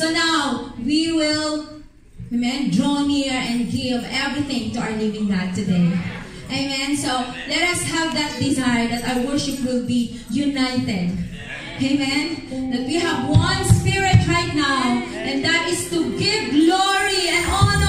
So now we will, amen, draw near and give everything to our living God today. Amen. So let us have that desire that our worship will be united. Amen. That we have one spirit right now, and that is to give glory and honor.